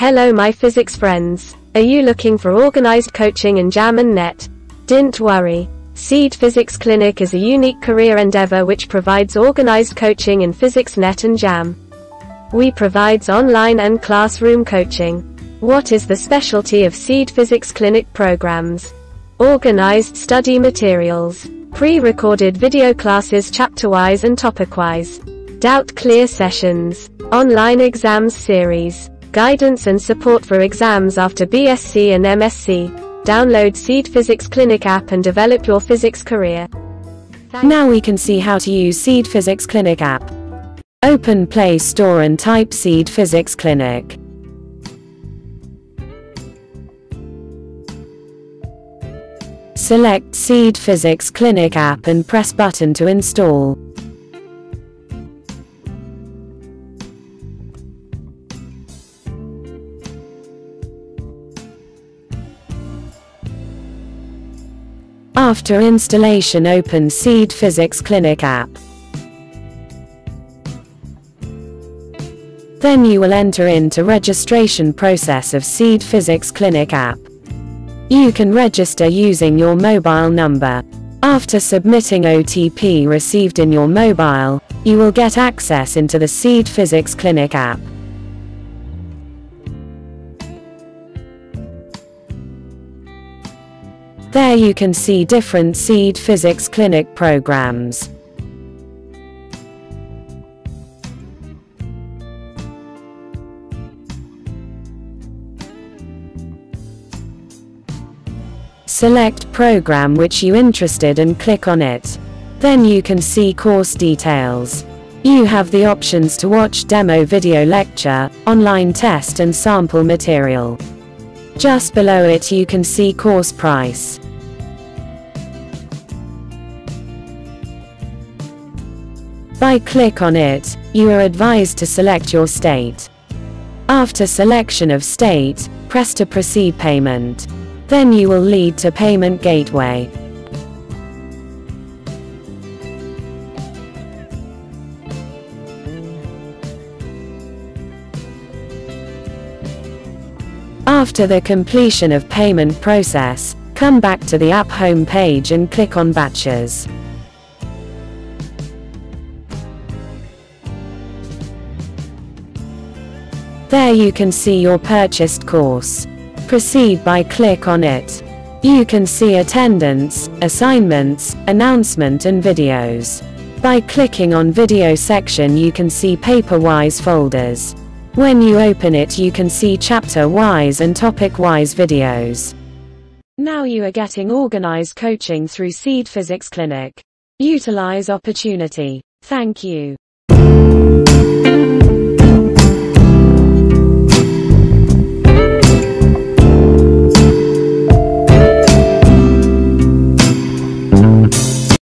Hello my physics friends. Are you looking for organized coaching in JAM and NET? Didn't worry. CEED Physics Clinic is a unique career endeavor which provides organized coaching in physics net and JAM. We provides online and classroom coaching. What is the specialty of CEED Physics Clinic programs? Organized study materials. Pre-recorded video classes chapter-wise and topic-wise. Doubt clear sessions. Online exams series. Guidance and support for exams after BSc and MSc. Download CEED Physics Clinic app and develop your physics career. Now we can see how to use CEED Physics Clinic app. Open Play Store and type CEED Physics Clinic. Select CEED Physics Clinic app and press button to install. After installation open CEED Physics Clinic app. Then you will enter into registration process of CEED Physics Clinic app. You can register using your mobile number. After submitting OTP received in your mobile, you will get access into the CEED Physics Clinic app. There you can see different CEED Physics Clinic programs. Select program which you interested and click on it. Then you can see course details. You have the options to watch demo video lecture, online test and sample material. Just below it you can see course price. By click on it, you are advised to select your state. After selection of state, press to proceed payment. Then you will lead to payment gateway. After the completion of payment process, come back to the app home page and click on batches. There you can see your purchased course. Proceed by click on it. You can see attendance, assignments, announcement and videos. By clicking on video section you can see paper-wise folders. When you open it you can see chapter-wise and topic-wise videos. Now you are getting organized coaching through CEED Physics Clinic. Utilize opportunity. Thank you.